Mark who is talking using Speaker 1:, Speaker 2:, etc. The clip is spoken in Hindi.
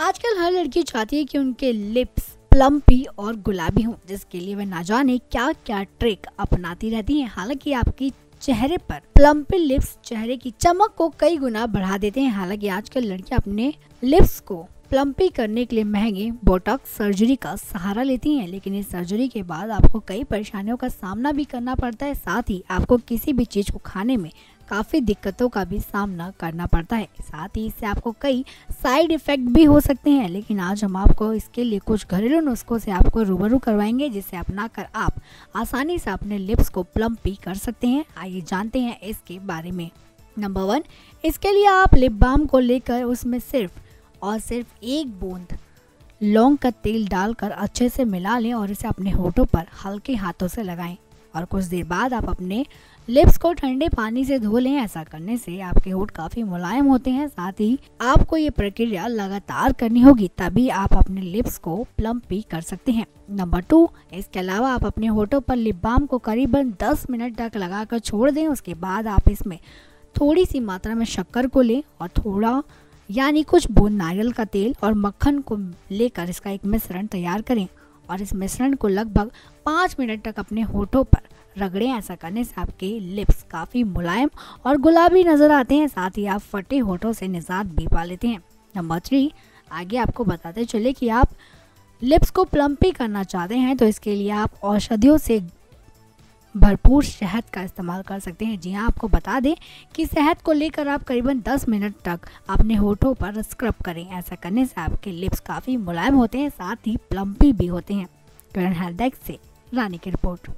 Speaker 1: लड़की चाहती है कि उनके लिप्स प्लम्पी और गुलाबी हों, जिसके लिए वह ना जाने क्या क्या ट्रिक अपनाती रहती हैं। हालाँकि आपकी चेहरे पर प्लम्पी लिप्स चेहरे की चमक को कई गुना बढ़ा देते हैं। हालाँकि आजकल लड़कियाँ अपने लिप्स को प्लम्पी करने के लिए महँगे बोटॉक्स सर्जरी का सहारा लेती हैं, लेकिन इस सर्जरी के बाद आपको कई परेशानियों का सामना भी करना पड़ता है। साथ ही आपको किसी भी चीज़ को खाने में काफ़ी दिक्कतों का भी सामना करना पड़ता है। साथ ही इससे आपको कई साइड इफ़ेक्ट भी हो सकते हैं, लेकिन आज हम आपको इसके लिए कुछ घरेलू नुस्खों से आपको रूबरू करवाएँगे, जिसे अपना कर आप आसानी से अपने लिप्स को प्लम्पी कर सकते हैं। आइए जानते हैं इसके बारे में। नंबर वन इसके लिए आप लिप बाम को लेकर उसमें सिर्फ़ और सिर्फ़ एक बूंद लौंग का तेल डालकर अच्छे से मिला लें और इसे अपने होठों पर हल्के हाथों से लगाएँ। और कुछ देर बाद आप अपने लिप्स को ठंडे पानी से धो लें। ऐसा करने से आपके होठ काफ़ी मुलायम होते हैं। साथ ही आपको ये प्रक्रिया लगातार करनी होगी, तभी आप अपने लिप्स को प्लम्पी कर सकते हैं। नंबर टू, इसके अलावा आप अपने होठों पर लिप बाम को करीबन 10 मिनट तक लगाकर छोड़ दें। उसके बाद आप इसमें थोड़ी सी मात्रा में शक्कर को लें और थोड़ा, यानी कुछ बूंद नारियल का तेल और मक्खन को लेकर इसका एक मिश्रण तैयार करें। और इस मिश्रण को लगभग पाँच मिनट तक अपने होठों पर रगड़ें, ऐसा करने से आपके लिप्स काफ़ी मुलायम और गुलाबी नज़र आते हैं। साथ ही आप फटे होठों से निजात भी पा लेते हैं। नंबर थ्री, आगे आपको बताते चले कि आप लिप्स को प्लम्पी करना चाहते हैं तो इसके लिए आप औषधियों से भरपूर शहद का इस्तेमाल कर सकते हैं। जी हाँ आपको बता दें कि शहद को लेकर आप करीबन 10 मिनट तक अपने होठों पर स्क्रब करें। ऐसा करने से आपके लिप्स काफ़ी मुलायम होते हैं, साथ ही प्लम्पी भी होते हैं। करण हेल्थ से रानी की रिपोर्ट।